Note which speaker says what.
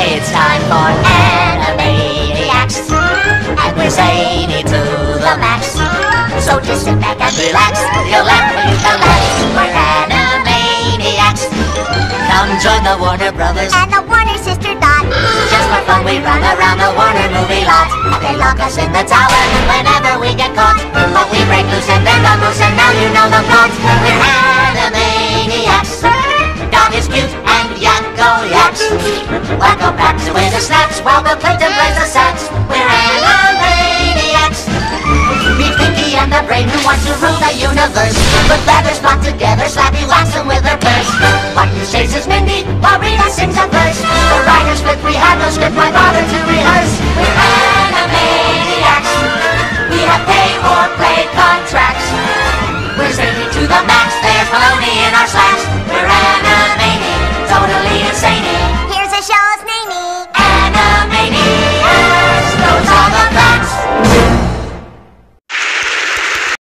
Speaker 1: It's time for Animaniacs, and we're zany to the max. So just sit back and relax, you'll laugh and you'll relax. We're Animaniacs. Come join the Warner Brothers and
Speaker 2: the Warner Sister Dot.
Speaker 1: Just for fun, we run around the Warner movie lot. They lock us in the tower whenever we get caught. But we break loose and then the rules, and now you know the plot. wacko yaks. Wacko packs with the snacks while the plankton plays the sax. We're animaniacs. Meet Pinky and the brain who wants to rule the universe. But feathers flock together, Slappy locks them with her purse. Button chases Mindy while Rita sings a verse. The writer's script, we had no script, why bother to rehearse? We're animaniacs. We have pay or play contracts. We're saving to the max, there's baloney in our slacks.